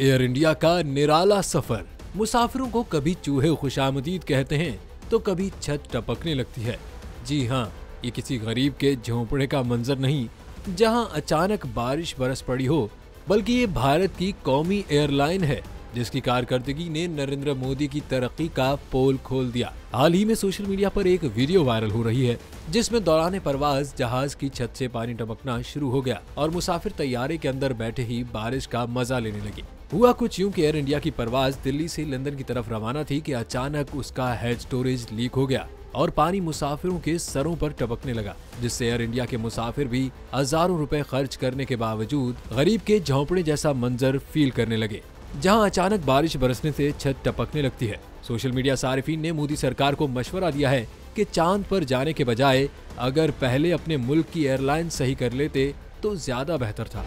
Air India का निराला सफ़र। मुसाफिरों को कभी चूहे खुशामदीद कहते हैं तो कभी छत टपकने लगती है। जी हाँ ये किसी गरीब के झोंपड़े का मंजर नहीं, जहाँ अचानक बारिश बरस पड़ी हो, बल्कि ये भारत की कौमी एयरलाइन है, जिसकी कारकर्दगी ने नरेंद्र मोदी की तरक्की का पोल खोल दिया। हाल ही में सोशल मीडिया पर एक वीडियो वायरल हो रही है, जिसमें दौरान परवाज जहाज़ की छत से पानी टपकना शुरू हो गया और मुसाफिर तैयारे के अंदर बैठे ही बारिश का मज़ा लेने लगे। हुआ कुछ यूँ कि एयर इंडिया की परवाज दिल्ली से लंदन की तरफ़ रवाना थी कि अचानक उसका हेड स्टोरेज लीक हो गया और पानी मुसाफिरों के सरों पर टपकने लगा, जिससे एयर इंडिया के मुसाफिर भी हज़ारों रुपए खर्च करने के बावजूद गरीब के झोंपड़े जैसा मंजर फील करने लगे, जहाँ अचानक बारिश बरसने से छत टपकने लगती है। सोशल मीडिया सार्फिन ने मोदी सरकार को मशवरा दिया है कि चाँद पर जाने के बजाय अगर पहले अपने मुल्क की एयरलाइन सही कर लेते तो ज़्यादा बेहतर था।